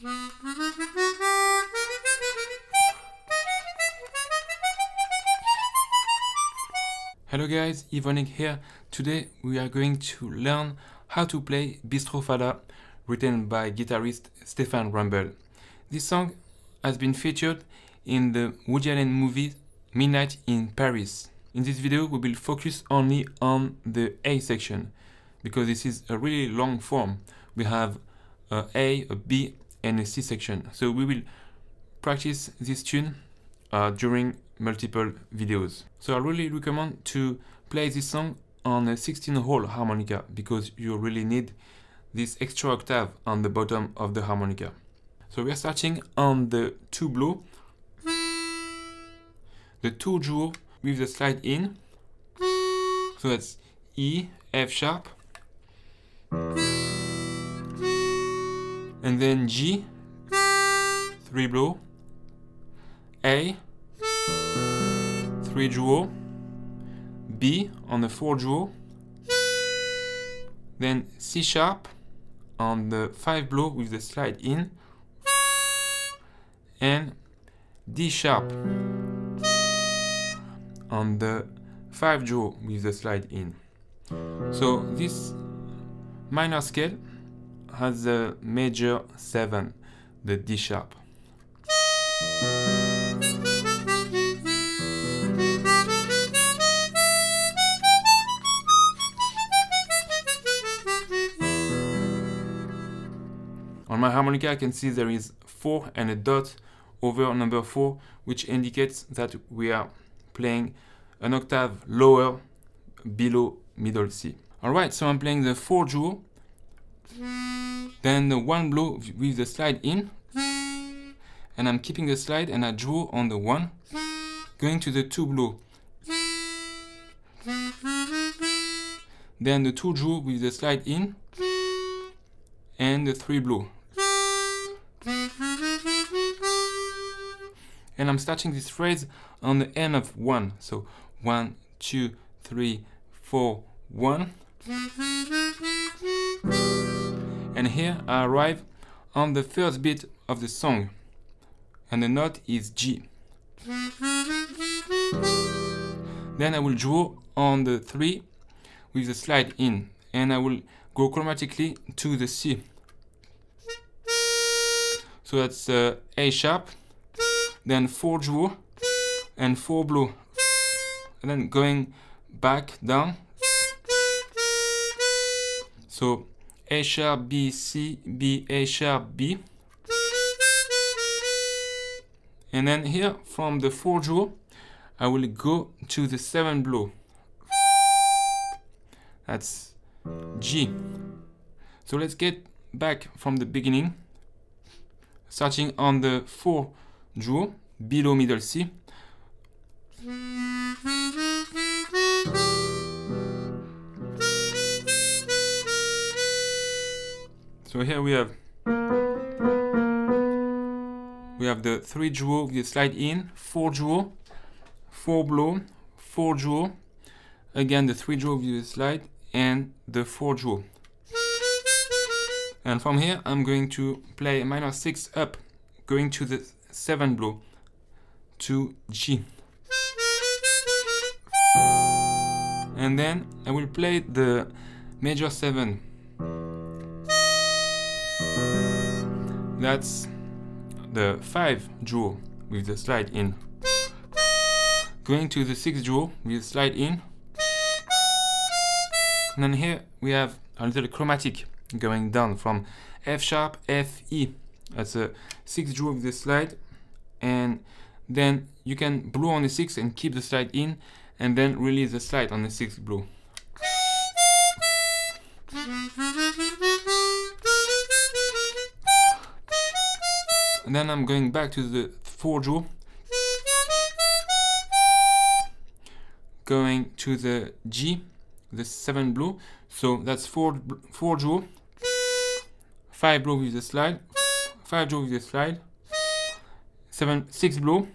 Hello guys, Yvonnick here. Today we are going to learn how to play Bistro Fada, written by guitarist Stephane Wrembel. This song has been featured in the Woody Allen movie Midnight in Paris. In this video we will focus only on the A section because this is a really long form. We have a A, a B and a C section. So we will practice this tune uh, during multiple videos. So I really recommend to play this song on a 16 hole harmonica because you really need this extra octave on the bottom of the harmonica. So we are starting on the two blow, the two draw with the slide in. So that's E, F sharp, and then G, three blow, A, three draw, B on the four draw, then C sharp on the five blow with the slide in, and D sharp on the five draw with the slide in. So this minor scale has a major 7, the D sharp. On my harmonica I can see there is 4 and a dot over number 4 which indicates that we are playing an octave lower below middle C. Alright, so I'm playing the 4 draw, then the 1 blow with the slide in, and I'm keeping the slide and I draw on the 1, going to the 2 blow, then the 2 draw with the slide in, and the 3 blow. And I'm starting this phrase on the end of 1, so 1, 2, 3, 4, 1. And here I arrive on the first beat of the song, and the note is G. Then I will draw on the 3 with the slide in, and I will go chromatically to the C. So that's uh, A sharp, then 4 draw, and 4 blow. And then going back down. So A sharp, B, C, B, A sharp, B. And then here from the 4 draw, I will go to the 7 blow. That's G. So let's get back from the beginning, starting on the 4 draw below middle C. So here we have we have the three draw with slide in, four draw, four blow, four draw, again the three draw with slide, and the four draw. And from here I'm going to play minor six up, going to the seven blow to G. And then I will play the major 7. That's the 5 draw with the slide in. Going to the 6 draw with slide in. And then here we have a little chromatic going down from F sharp, F, E. That's a 6 draw with the slide and then you can blow on the 6 and keep the slide in and then release the slide on the 6th blow. Then I'm going back to the 4 draw, going to the G, the 7 blow, so that's 4, four draw, 5 blow with the slide, 5 draw with the slide, seven six blow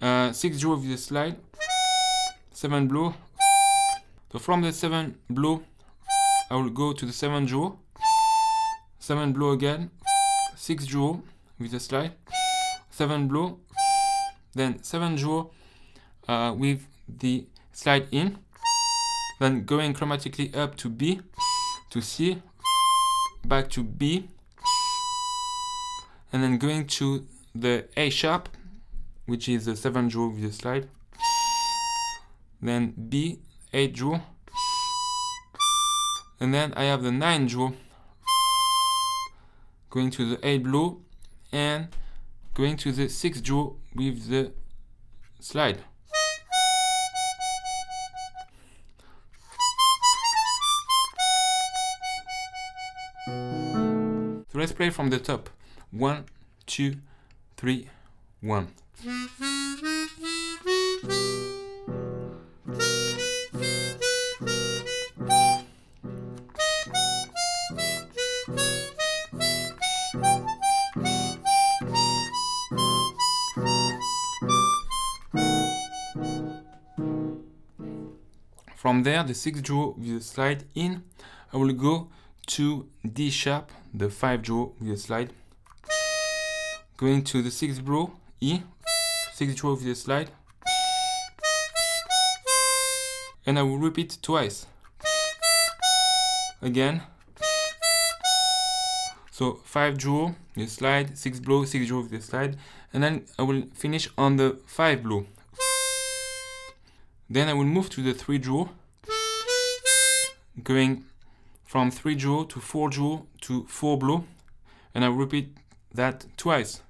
uh, six draw with the slide. Seven blow so from the seven blow I will go to the seven draw 7 blow again, 6 draw with a slide, 7 blow, then 7 draw uh, with the slide in, then going chromatically up to B, to C, back to B, and then going to the A sharp, which is the 7 draw with the slide, then B, 8 draw, and then I have the 9 draw going to the 8 blow and going to the 6 draw with the slide. So let's play from the top. One, two, three, one. From there, the sixth draw with the slide in, I will go to D sharp, the 5 draw with the slide. Going to the sixth draw, E, sixth draw with the slide. And I will repeat twice. Again. So 5 draw, the slide, 6 blow, 6 draw with the slide. And then I will finish on the 5 blow. Then I will move to the 3 draw, going from 3 draw to 4 draw to 4 blow, and I repeat that twice.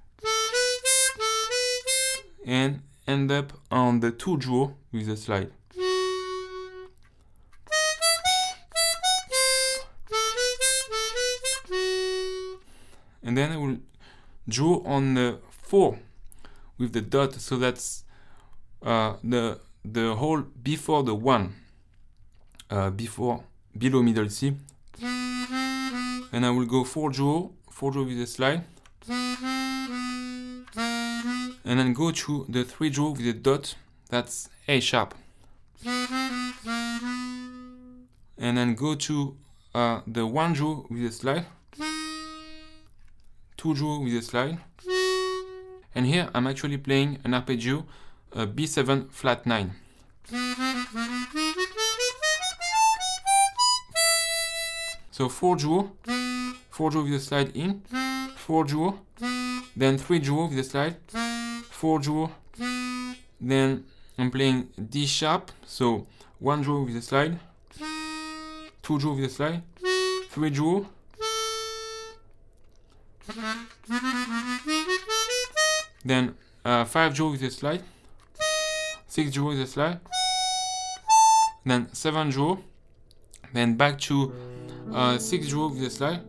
And end up on the 2 draw with the slide. And then I will draw on the 4 with the dot, so that's uh, the the hole before the one, uh, before below middle C, and I will go four draw, four draw with a slide, and then go to the three draw with a dot. That's A sharp, and then go to uh, the one draw with a slide, two draw with a slide, and here I'm actually playing an arpeggio a B7 flat 9. So 4 draw, 4 draw with the slide in, 4 draw, then 3 draw with the slide, 4 draw, then I'm playing D sharp, so 1 draw with the slide, 2 draw with the slide, 3 draw, then uh, 5 draw with the slide, 6 draw with the slide, then 7 draw, then back to uh, 6 draw with the slide,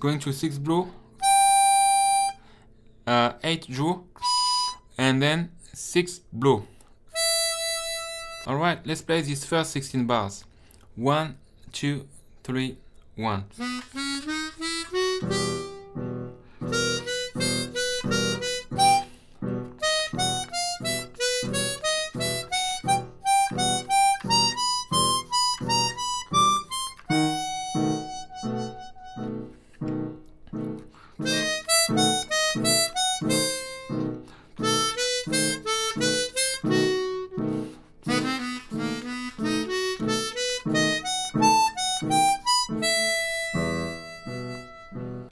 going to 6 blow, uh, 8 draw, and then 6 blow. Alright, let's play these first 16 bars. 1, 2, 3, 1.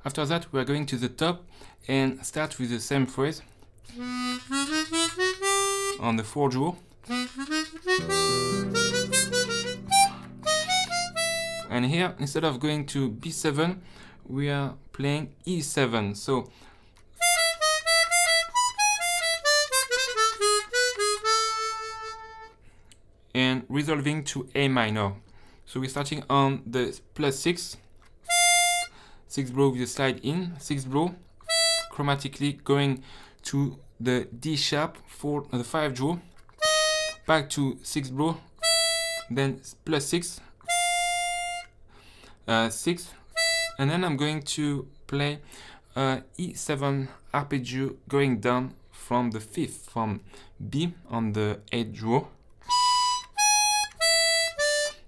After that, we are going to the top and start with the same phrase on the 4 draw. And here, instead of going to B7, we are playing E7. So and resolving to A minor. So we're starting on the plus 6 6 blow with the slide in, 6 blow, chromatically going to the D sharp for uh, the 5 draw, back to 6 blow, then plus 6, uh, 6, and then I'm going to play uh, E7 arpeggio going down from the 5th, from B on the 8 draw.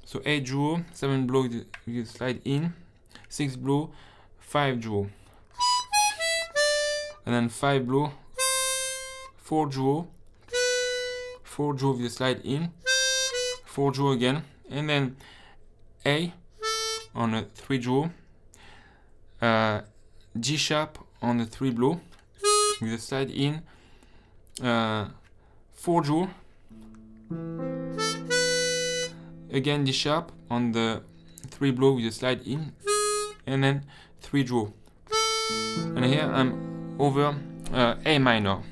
So 8 draw, 7 blow the slide in, 6 blow, 5 draw and then 5 blow 4 draw 4 draw with the slide in 4 draw again and then A on a 3 draw uh, G sharp on the 3 blow with the slide in uh, 4 draw again D sharp on the 3 blow with the slide in and then 3 draw and here I'm over uh, A minor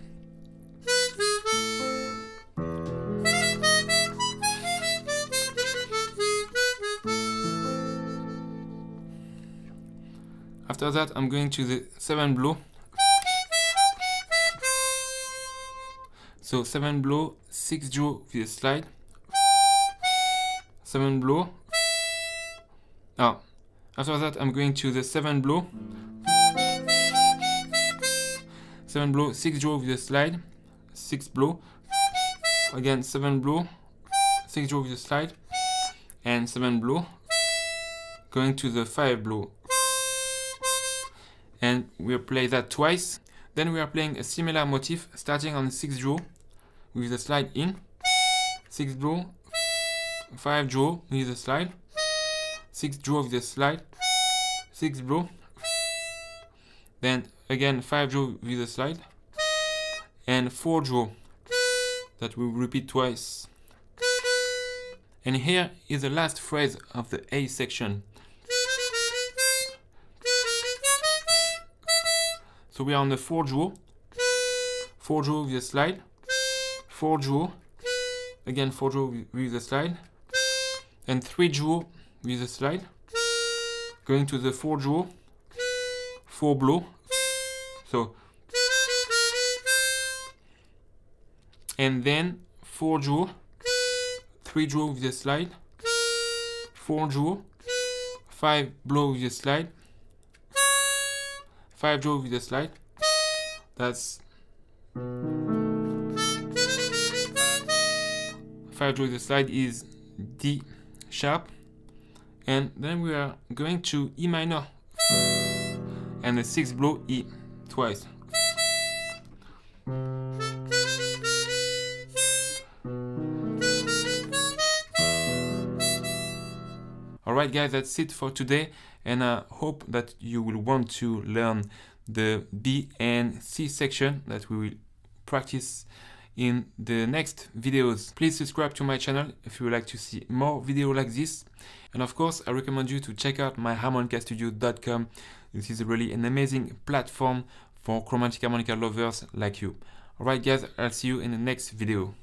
After that, I'm going to the 7 blow. So 7 blow, 6 draw with a slide. 7 blow. Now, after that, I'm going to the 7 blow. 7 blow, 6 draw with the slide. 6 blow. Again, 7 blow, 6 draw with the slide. And 7 blow. Going to the 5 blow and we'll play that twice. Then we are playing a similar motif starting on 6 draw with the slide in, 6 draw, 5 draw with the slide, 6 draw with the slide, 6 draw, then again 5 draw with the slide, and 4 draw that we repeat twice. And here is the last phrase of the A section. So we are on the 4 draw, 4 draw with a slide, 4 draw, again 4 draw with a slide, and 3 draw with a slide, going to the 4 draw, 4 blow, so, and then 4 draw, 3 draw with a slide, 4 draw, 5 blow with a slide, 5 draw with the slide. That's 5 draw with the slide is D sharp. And then we are going to E minor and the sixth blow E twice. Alright guys, that's it for today and I hope that you will want to learn the B and C section that we will practice in the next videos. Please subscribe to my channel if you would like to see more videos like this. And of course, I recommend you to check out my harmonicastudio.com. This is really an amazing platform for chromatic harmonica lovers like you. Alright guys, I'll see you in the next video.